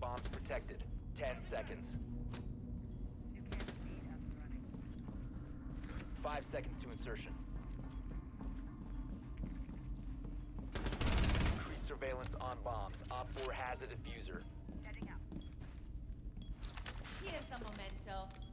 Bombs protected. 10 seconds. Five seconds to insertion. Increased surveillance on bombs. Op 4 has a diffuser. Here's a memento.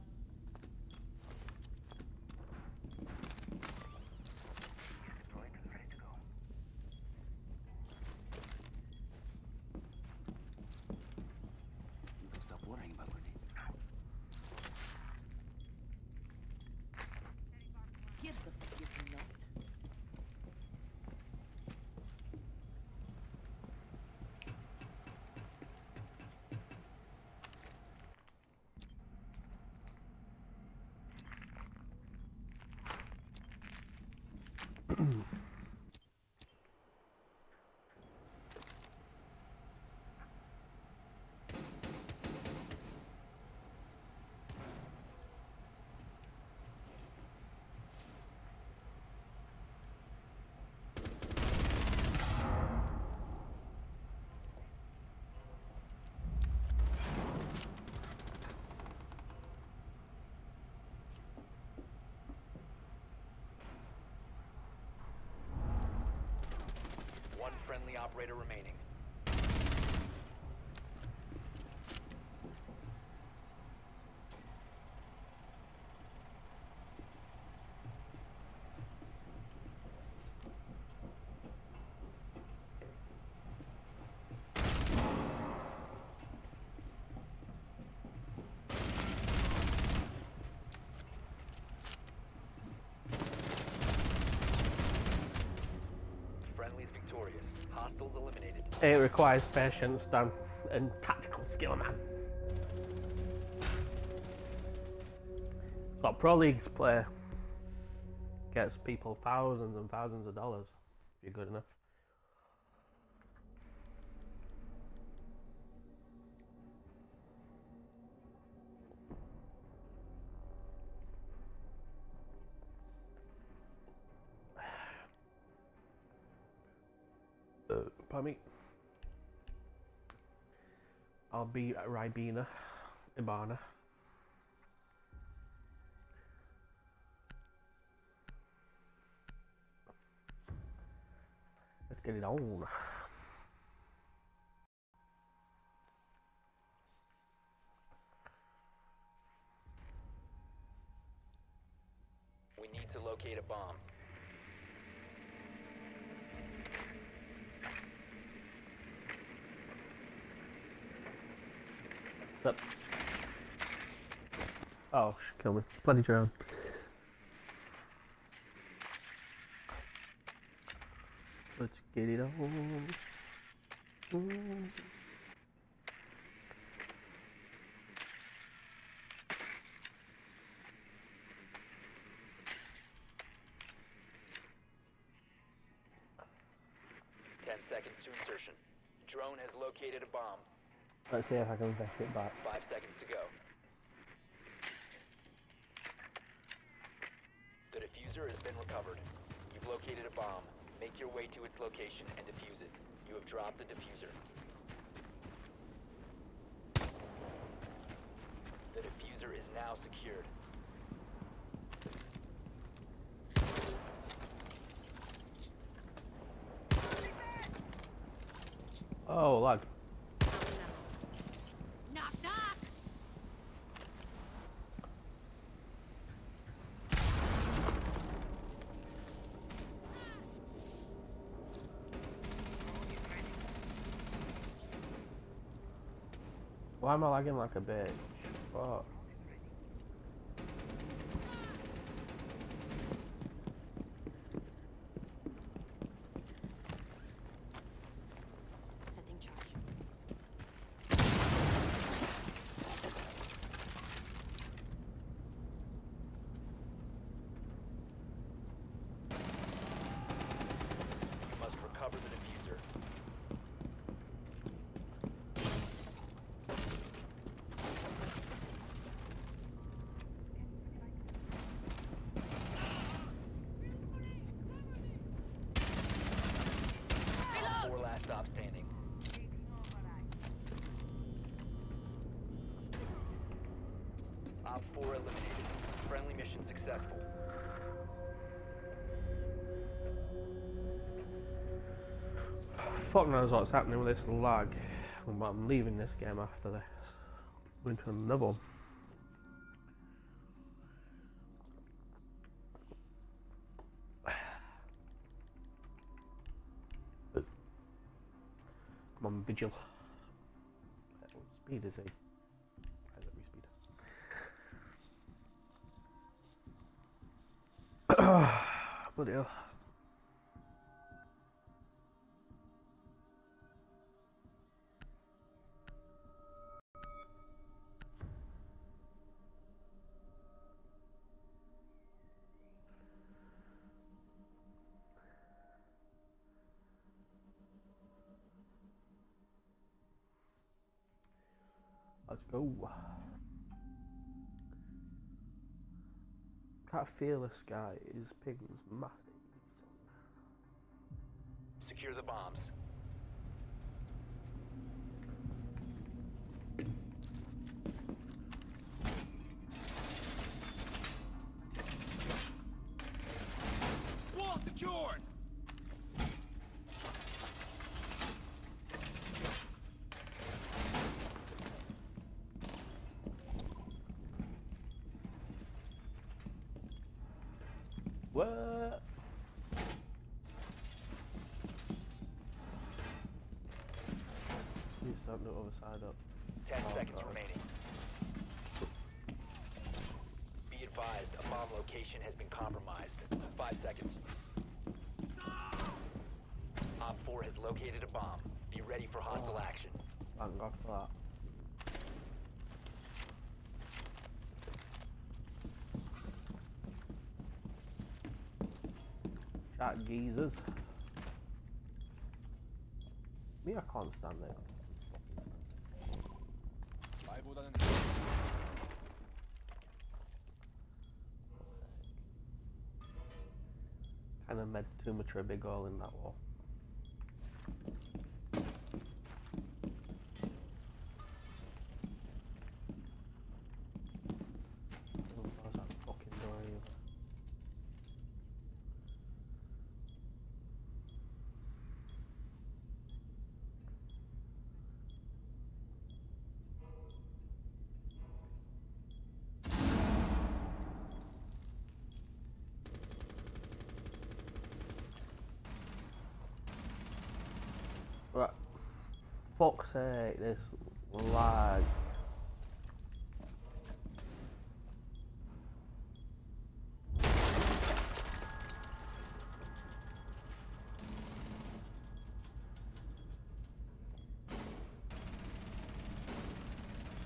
Friendly operator remaining. Victorious. Hostiles eliminated. It requires patience, Dan, and tactical skill, man. What Pro Leagues play gets people thousands and thousands of dollars if you're good enough. Pardon me. I'll be uh, Ribena, Ibana. Let's get it on. We need to locate a bomb. Up? Oh, sh- kill me. Bloody drone. Let's get it on. Ooh. Ten seconds to insertion. Drone has located a bomb. Let's see if I can fetch it back. Five seconds to go. The diffuser has been recovered. You've located a bomb. Make your way to its location and defuse it. You have dropped the diffuser. The diffuser is now secured. Oh, lag. Knock, knock. Why am I lagging like a bitch? Fuck. Setting charge. You must recover the diffuser. 4 eliminated. Friendly mission successful. Fuck knows what's happening with this lag. But I'm leaving this game after this. Going to another one. Come on, Vigil. What speed is he? Bloody hell. Let's go. Can't feel guy. is pig's massive. Secure the bombs. Wall secured! What? Please don't do other side up. 10 Oh, seconds God. remaining. Be advised, a bomb location has been compromised. 5 seconds. Op 4 has located a bomb. Be ready for hostile Oh. action. God for that. Chat geezers. Me, I can't stand it. Too much of a big hole in that wall. Don't close that fucking door either. Right. Fuck's this lag.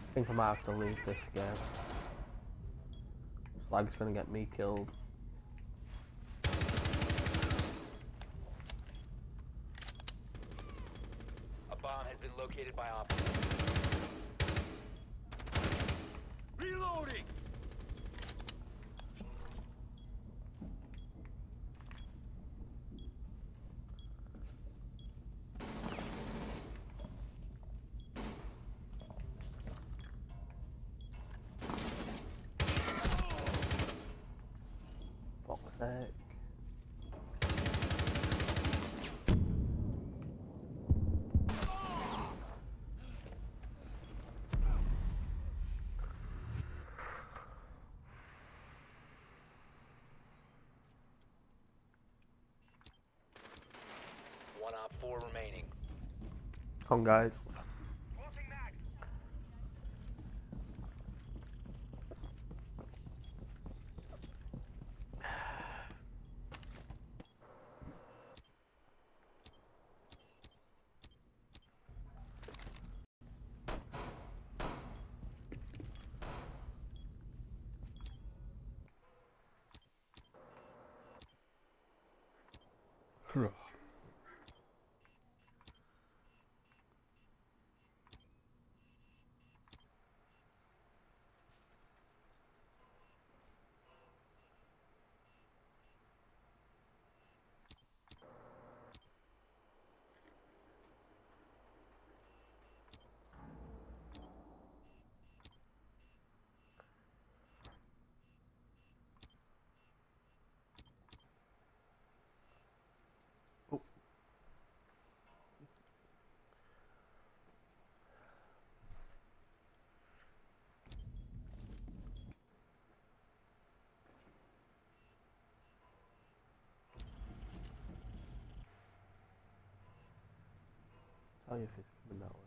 I think I might have to leave this game. This lag's gonna get me killed. A bomb has been located by Op reloading! Fuck's sake. One Op 4 remaining. Come on, guys. Tell you if it's coming that way.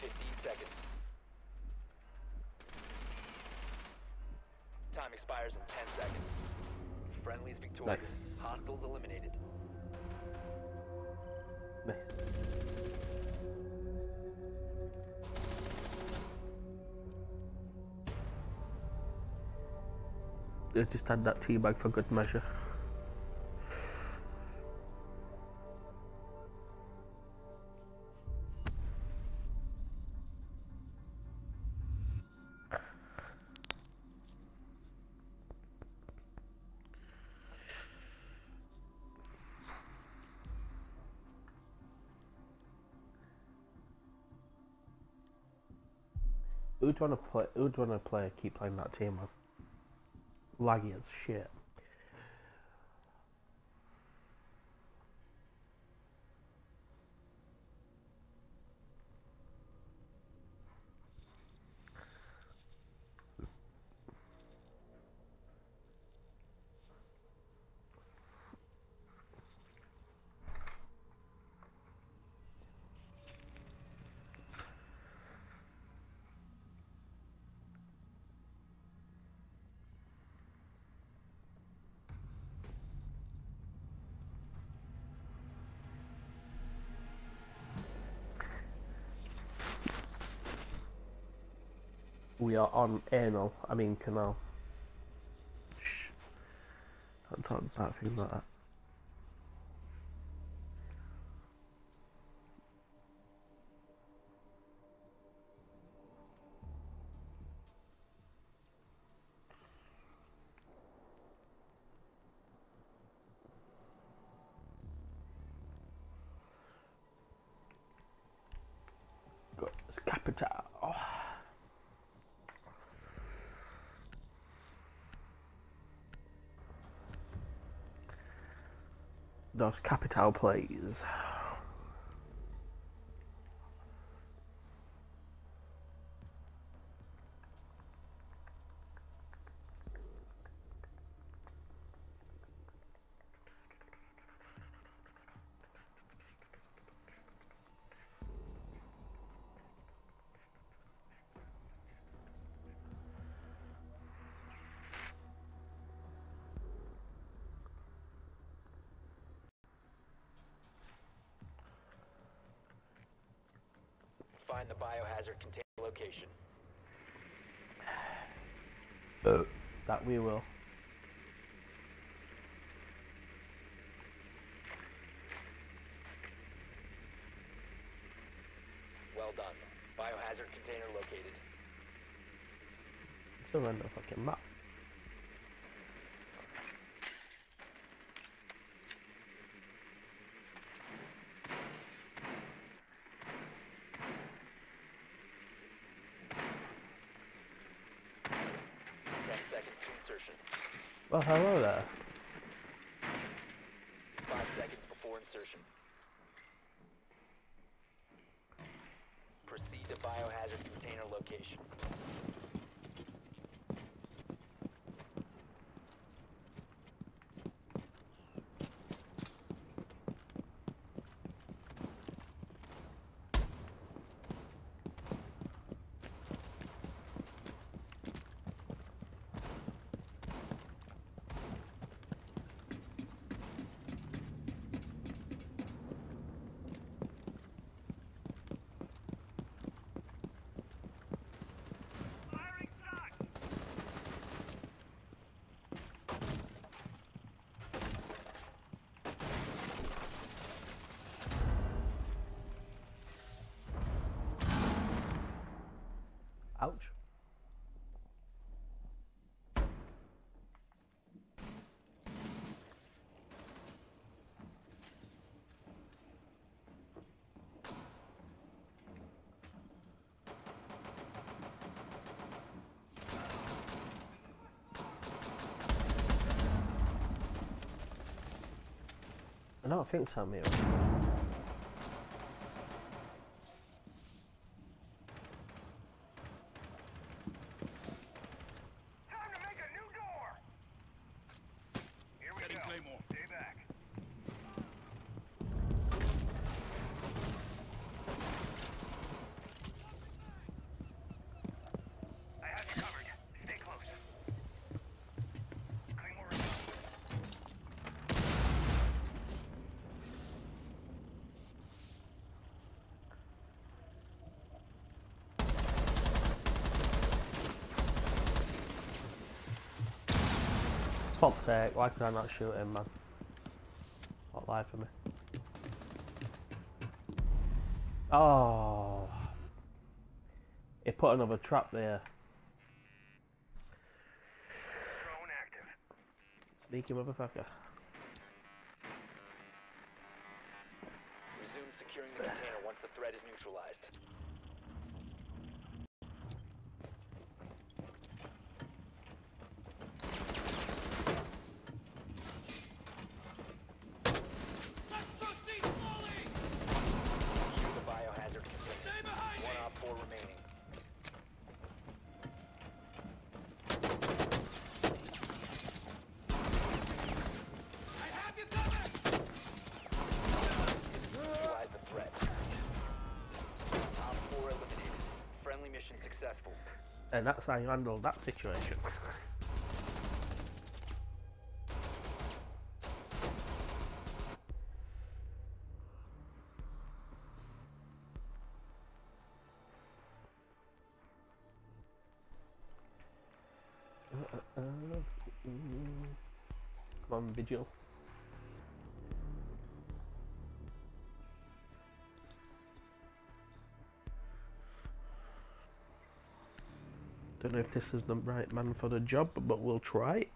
Fifteen seconds. Time expires in ten seconds. Friendly's victorious. Nice. Hostiles eliminated. Nice. I just had that tea bag for good measure. Who'd wanna play? Who'd wanna play? Keep playing that team, man. Laggy as shit. We are on anal. I mean Kanal. Shh. Don't talk about things like that. Got capital. Those capital plays. Find the biohazard container location. That we will. Well done. Biohazard container located. Surrender fucking map. Ten seconds to insertion. Well, hello there. Five seconds before insertion. Proceed to biohazard container location. Ouch. I don't think so. Fuck's sake, why could I not shoot him, man? Not lie for me. Oh. He put another trap there. Sneaky motherfucker. Resume securing the container once the threat is neutralized. Let's proceed fully! Secure the biohazard container. Stay behind One me! op four remaining. I have you covered! Neutralize the threat. Op four eliminated. Friendly mission successful. And that's how you handle that situation. Don't know if this is the right man for the job, but we'll try it.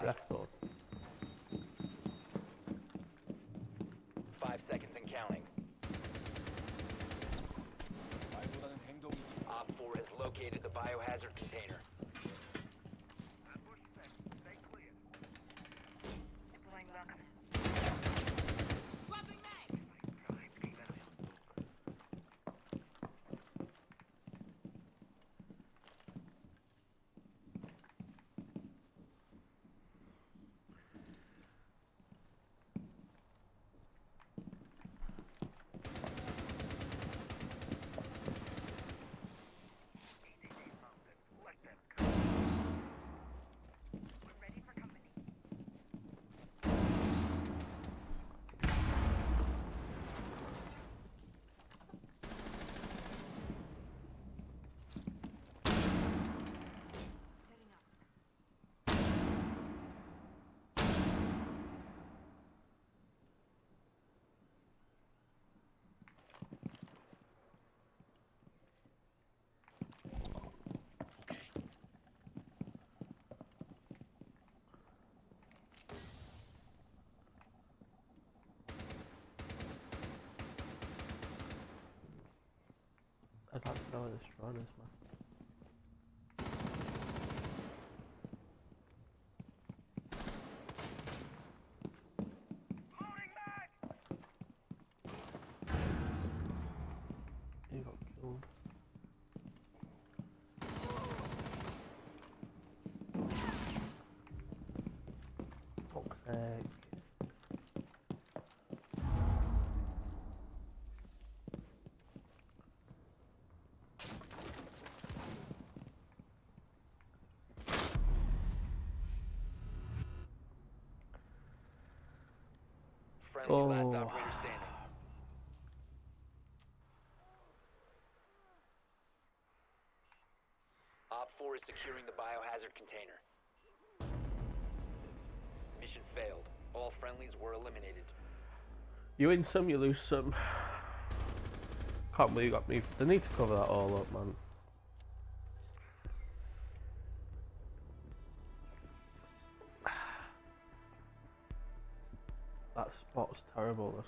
Left. To know this run is, man. He got killed. Fuck's sake. Friendly last Oh. Op 4 is securing the biohazard container. Mission failed. All friendlies were eliminated. You win some, you lose some. Can't believe you got me. They need to cover that all up, man.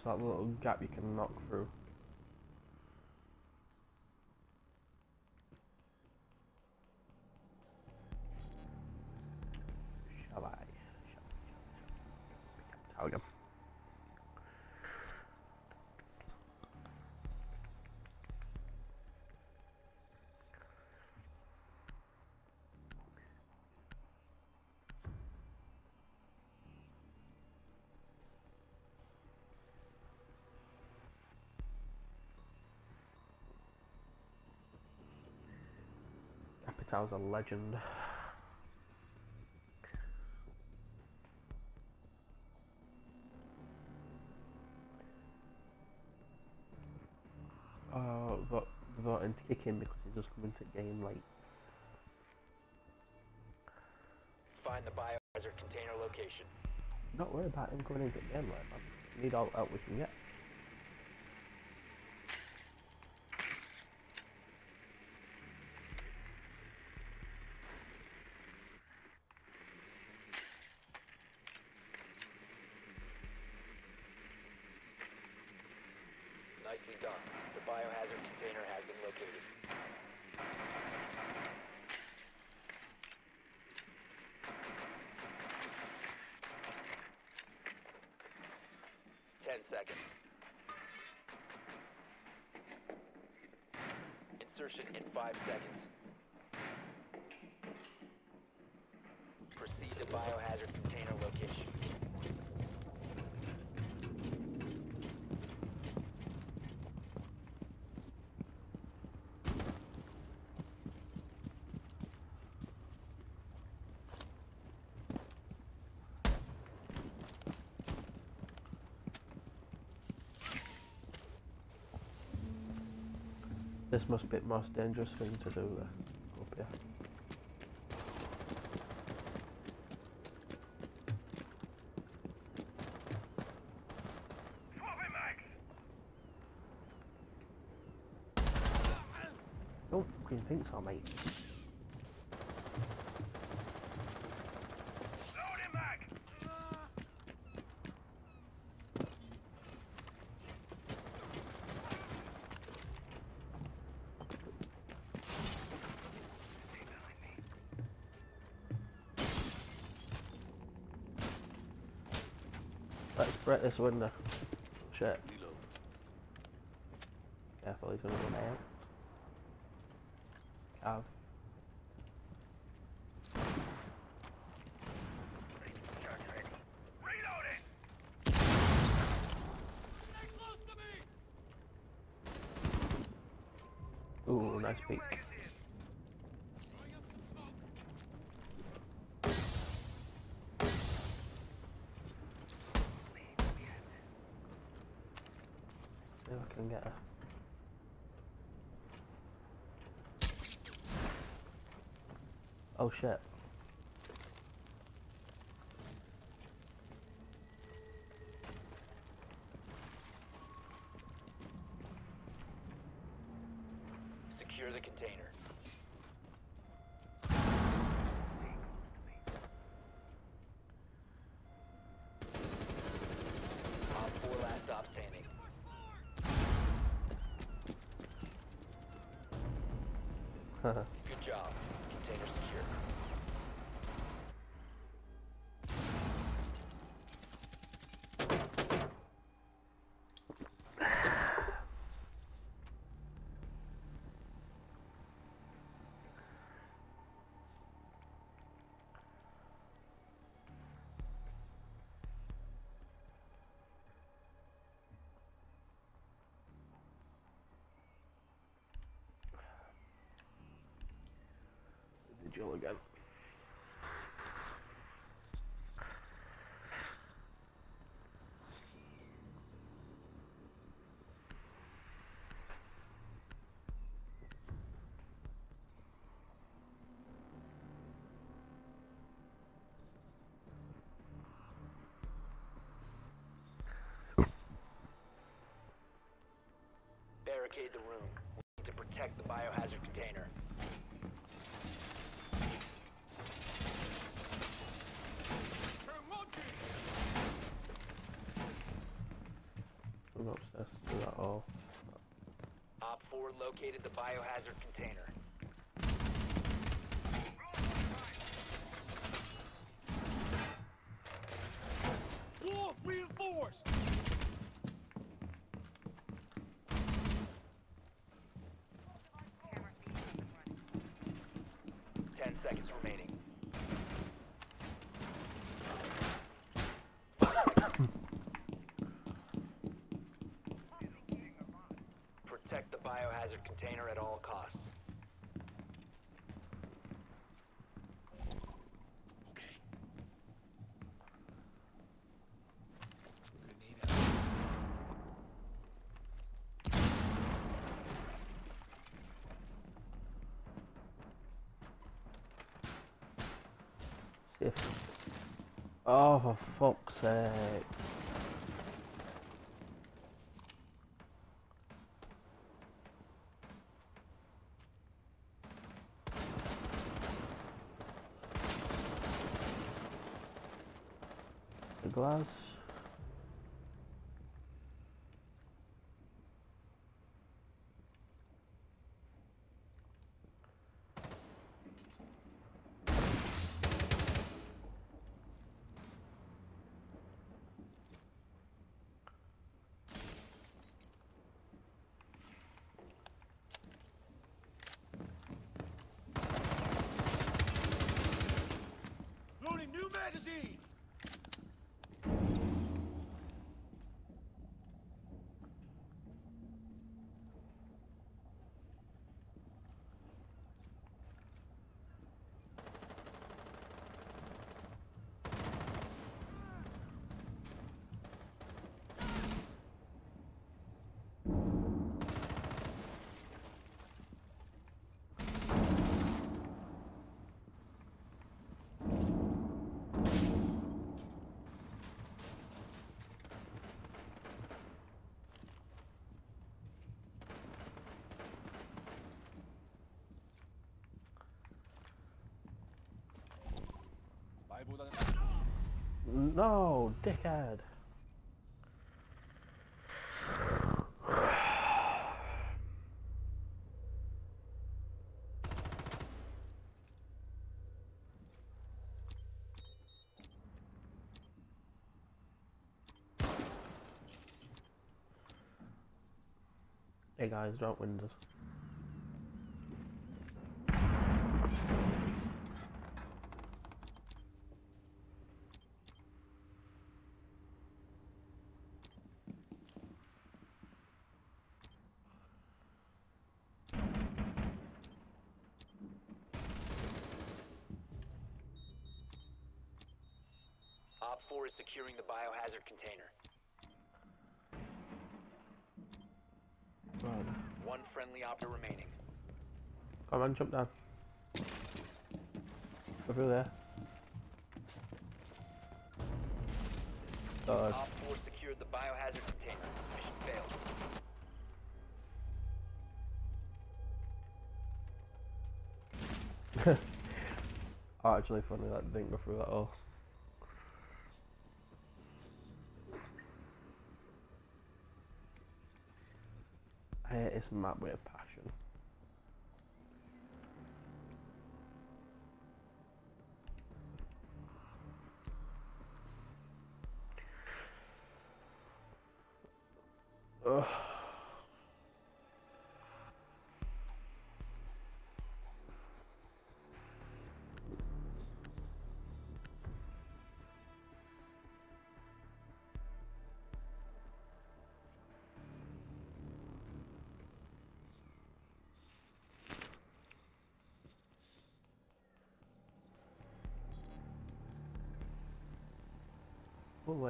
That little gap you can knock through. Sounds a legend. Uh, but voting to kick him because he's just coming to game late. Find the biohazard container location. Not worry about him coming into game late, man. Need all the help we can get. Nicely done. The biohazard container has been located. Ten seconds. Insertion in five seconds. Proceed to biohazard container location. This must be the most dangerous thing to do there. Up here. Don't fucking think so, mate. Let's break this window. Shit. Careful, he's gonna run out. Cav. Stay close to me! Ooh, nice peek. Throwing up some smoke. See if I can get her. Oh shit. Secure the container. Op 4 last stop standing. Good job. Vigil again. Barricade the room. We need to protect the biohazard container. I'm upstairs to do that all. Op 4 located the biohazard container. War reinforced! Ten seconds remaining. Protect the biohazard container at all costs. If. Oh, for fuck's sake. No, dickhead. Hey guys, windows. Op 4 is securing the biohazard container. Right. One friendly operator remaining. Come on, jump down. Go through there. Op 4 secured the biohazard container. Mission failed. actually funny that didn't go through at all. This map with a passion.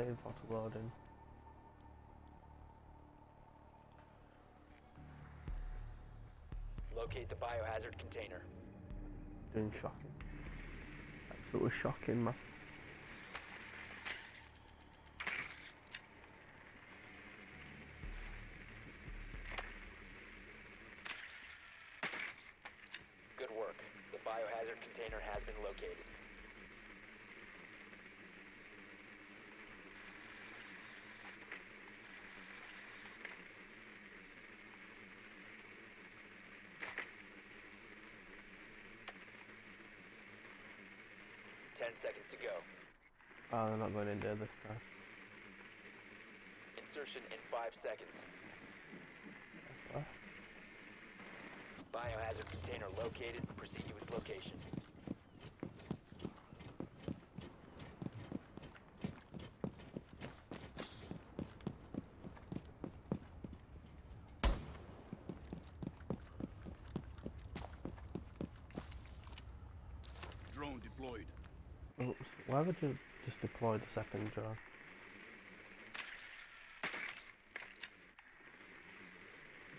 We're waiting for it to load in. Locate the biohazard container. Doing shocking. Absolutely shocking, man. Good work. The biohazard container has been located. Ten seconds to go. Oh, they're not going in there this time. Insertion in five seconds. What? Biohazard container located. Proceed to its location. would you just deploy the second jar?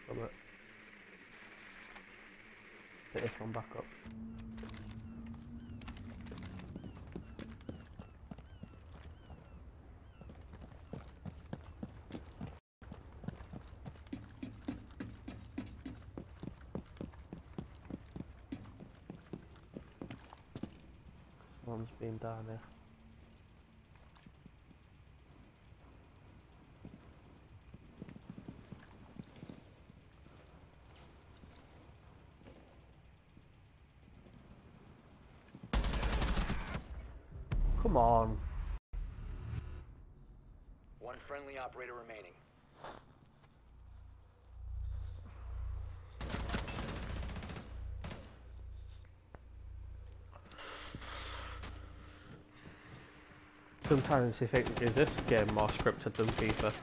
Put it. Get this one back up. one's been down there. Come on. One friendly operator remaining. Sometimes you think, is this game more scripted than FIFA?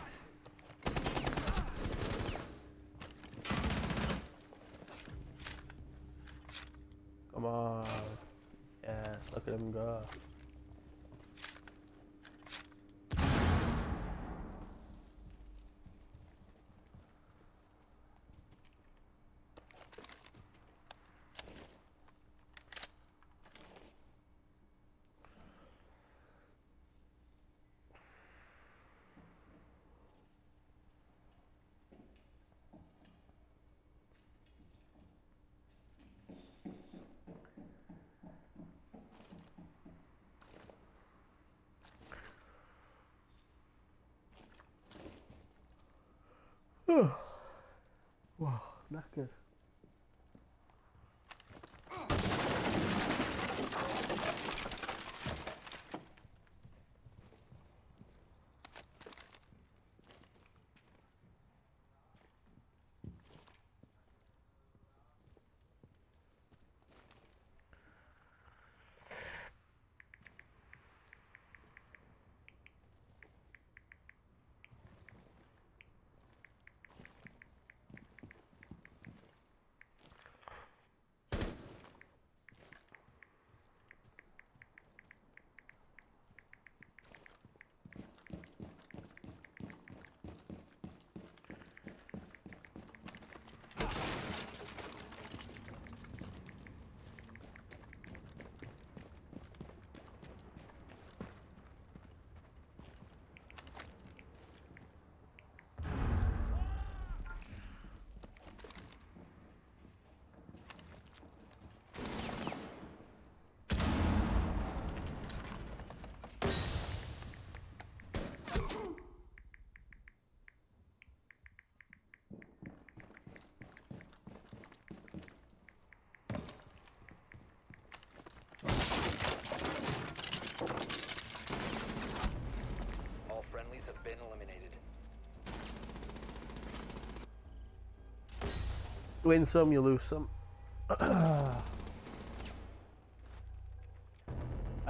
Win some, you lose some. I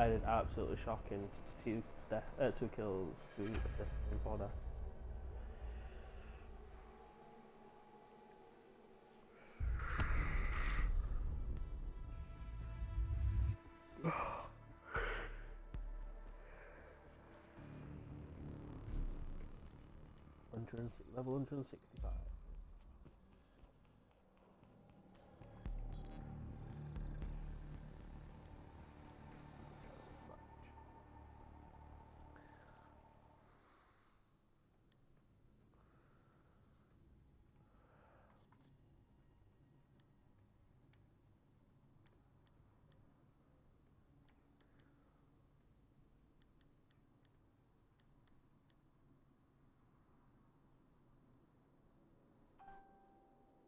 did absolutely shocking. Two, death, uh, two kills, two assists, and four deaths. Level 165.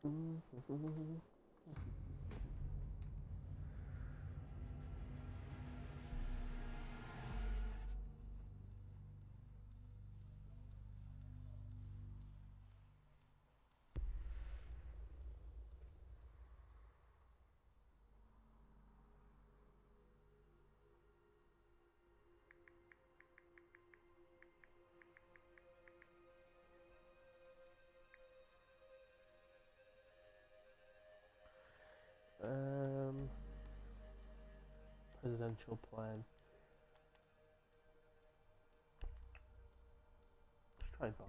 Mm-hmm. Presidential plan. Let's try Vaughn.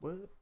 What?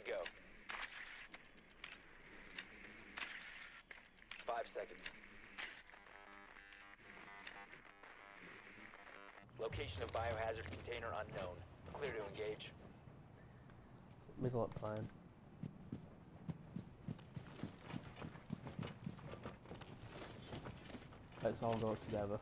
to go. Five seconds. Location of biohazard container unknown. Clear to engage. Middle up fine. Let's all go together.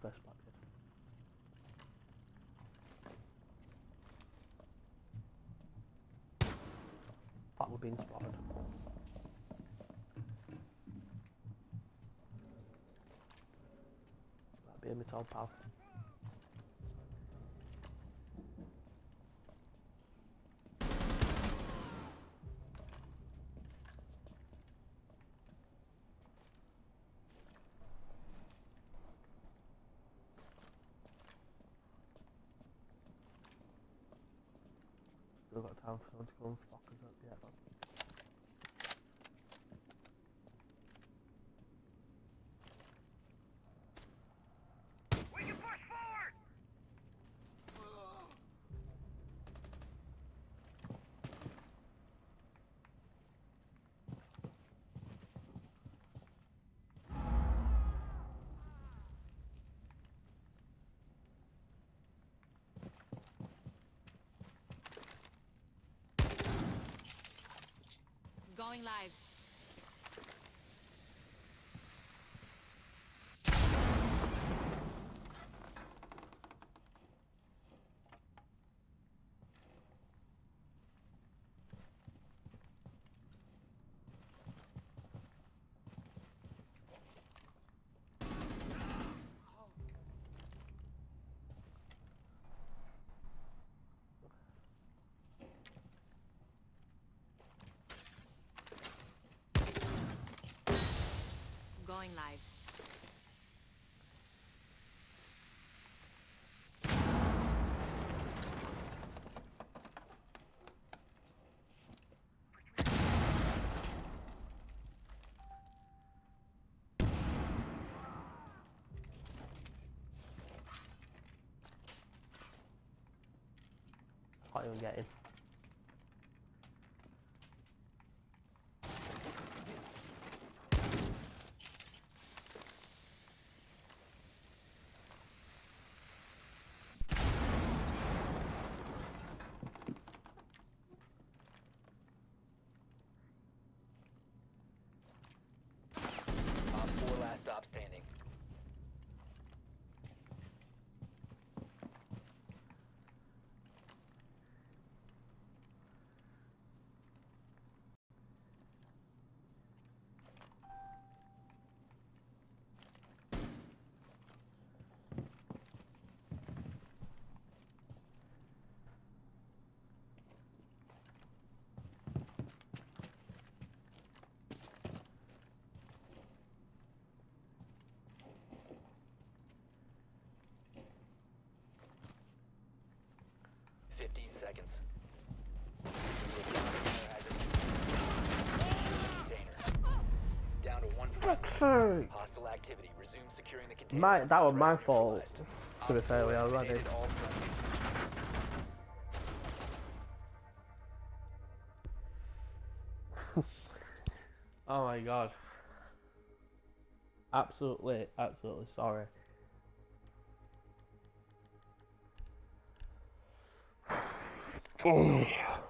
First spotted. That'd be a metal pal. Still got time for someone to go and fuck us up yet. man. We can push forward! Going live. Going live. Get in. Op 4 last stop standing. Fifteen seconds. Container. Down to one friendly. Hostile activity. Resume securing the container. My, that was my fault. neutralized. To be fair, we four already. eliminated all friendlies. Oh my god. Absolutely, absolutely sorry. Oh.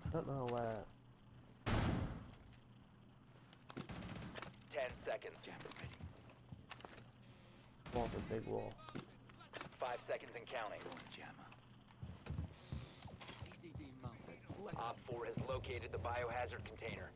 I don't know where. 10 seconds. Jammer ready. Was a big wall. 5 seconds and counting. Throwing jammer. EDD mounted. Let Op 4 has located the biohazard container.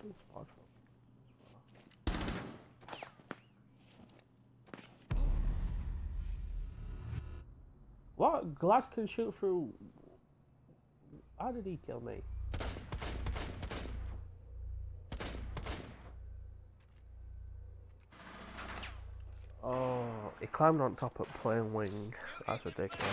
Think it's partial. What? Glass can shoot through. How did he kill me? Oh, he climbed on top of plane wing. That's ridiculous.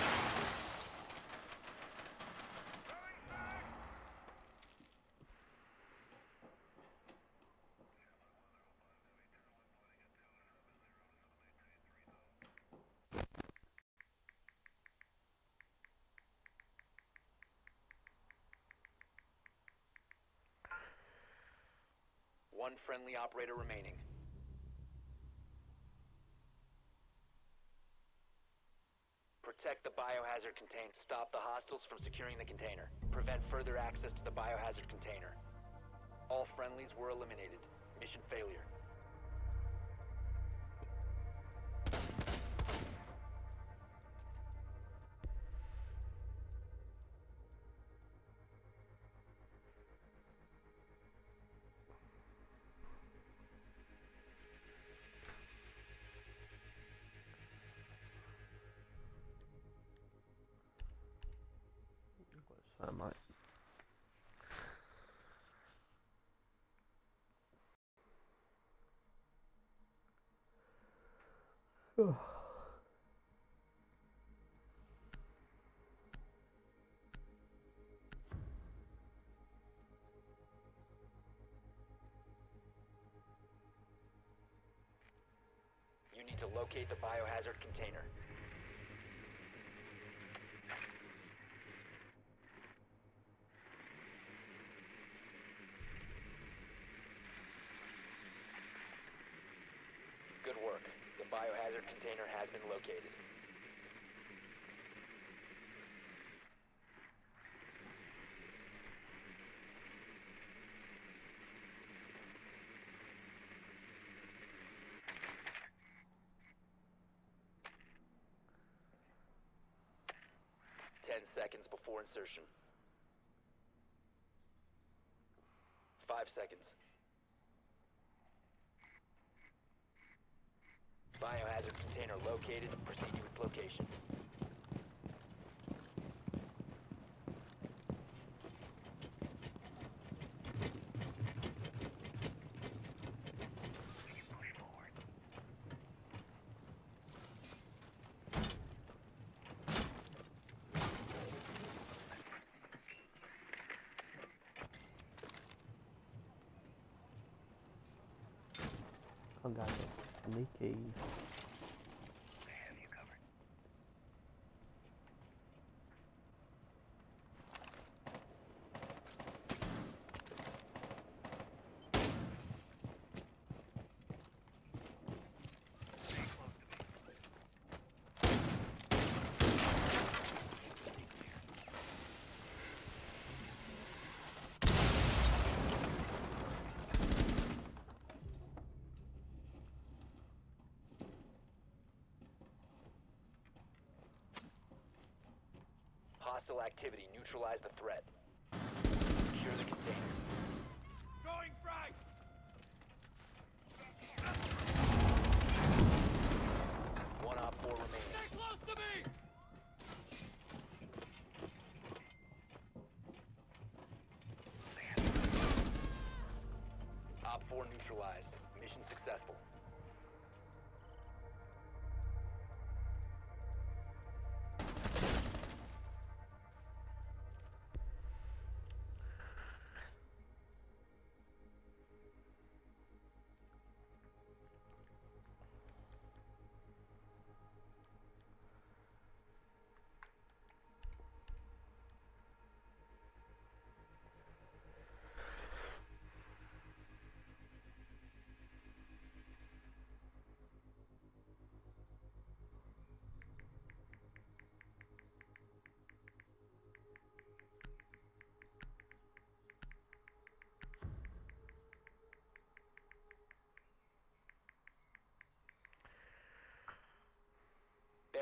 One friendly operator remaining. Protect the biohazard container. Stop the hostiles from securing the container. Prevent further access to the biohazard container. All friendlies were eliminated. Mission failure. That might. You need to locate the biohazard container. Good work. The biohazard container has been located. Ten seconds before insertion. located. Proceed with location. Oh god, leaky. Hostile activity. Neutralize the threat. Secure the container.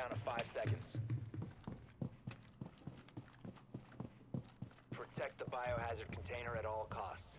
Down to five seconds. Protect the biohazard container at all costs.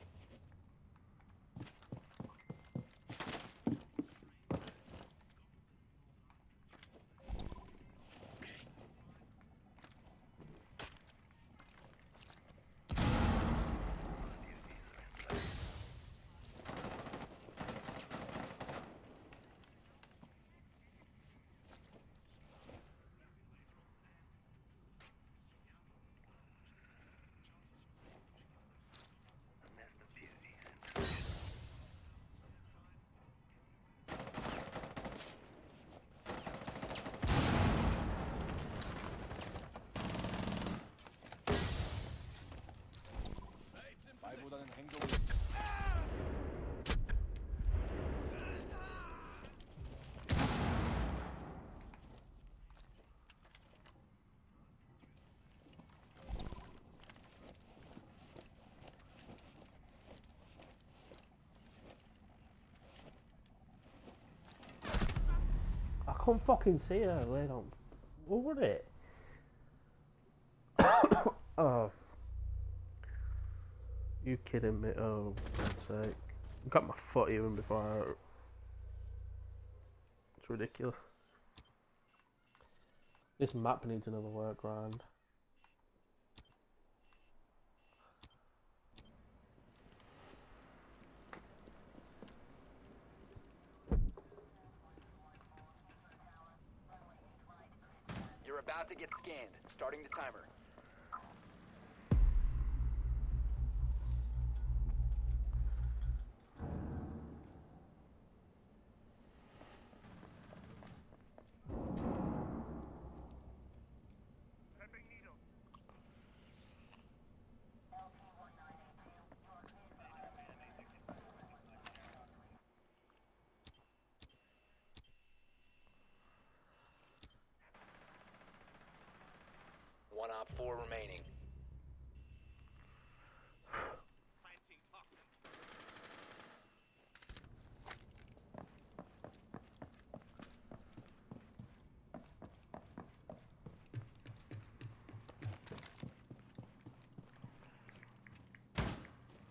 Can't fucking see her. Wait on. What was it? oh. You kidding me? Oh, God's sake. I got my foot even before I... It's ridiculous. This map needs another workaround. You're about to get scanned. Starting the timer. four remaining.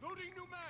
Loading new mag!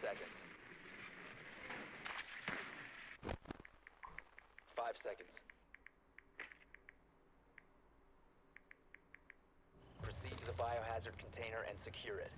seconds. Five seconds. Proceed to the biohazard container and secure it.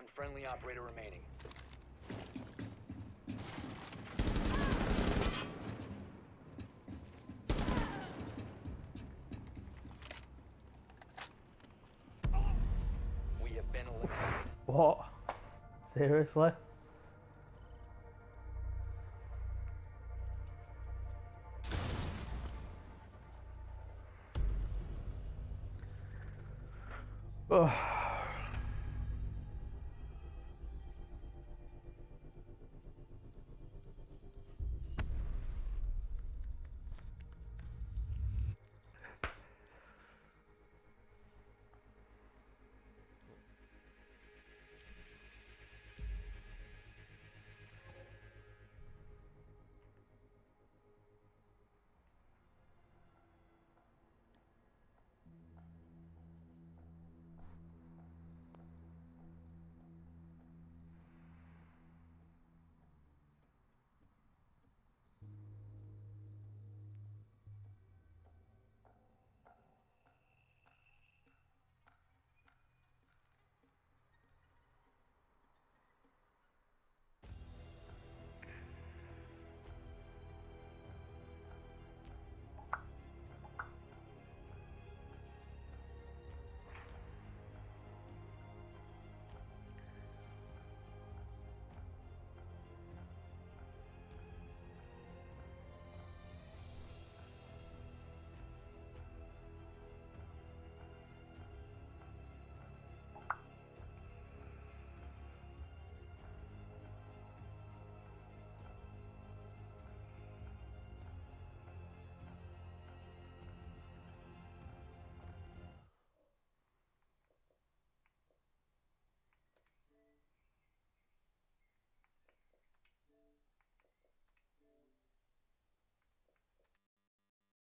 One friendly operator remaining. We have been eliminated. What? Seriously? Ugh.